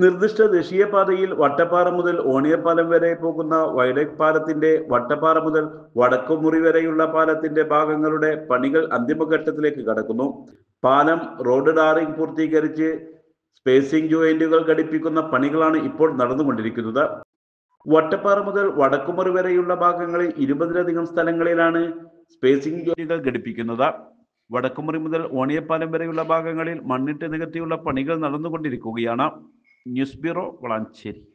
നിർദ്ദിഷ്ട ദേശീയപാതയിൽ വട്ടപ്പാറ മുതൽ ഓണിയപ്പാലം വരെ പോകുന്ന വൈഡക് പാലത്തിന്റെ വട്ടപ്പാറ മുതൽ വടക്കുമുറി വരെയുള്ള പാലത്തിന്റെ ഭാഗങ്ങളുടെ പണികൾ അന്തിമഘട്ടത്തിലേക്ക് കടക്കുന്നു. പാലം റോഡ് ഡാറിംഗ് പൂർത്തീകരിച്ച് സ്പേസിംഗ് ജോയിന്റുകൾ ഘടിപ്പിക്കുന്ന പണികളാണ് ഇപ്പോൾ നടന്നുകൊണ്ടിരിക്കുന്നത്. വട്ടപ്പാറ മുതൽ വടക്കുമുറി വരെയുള്ള ഭാഗങ്ങളിൽ ഇരുപതിലധികം സ്ഥലങ്ങളിലാണ് സ്പേസിംഗ് ജോയിന്റുകൾ ഘടിപ്പിക്കുന്നത്. വടക്കുമുറി മുതൽ ഓണിയപ്പാലം വരെയുള്ള ഭാഗങ്ങളിൽ മണ്ണിട്ട് നികത്തിയുള്ള പണികൾ നടന്നുകൊണ്ടിരിക്കുകയാണ്. News bureau Valanchery.